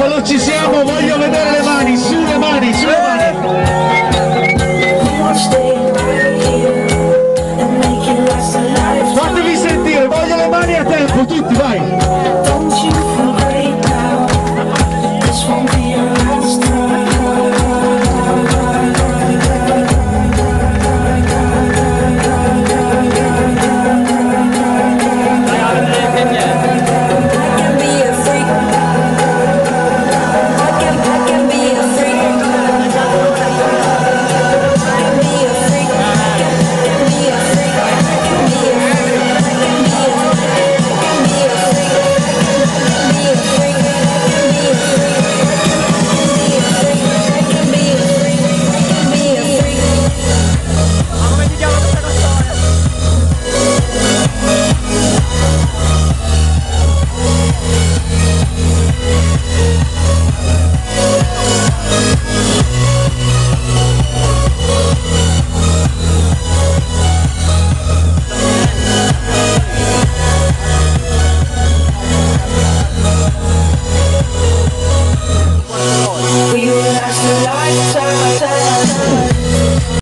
Buffalo ci siamo, voglio vedere le mani, su le mani, sulle mani. Fatemi sentire, voglio le mani a tempo, tutti, vai! Bye.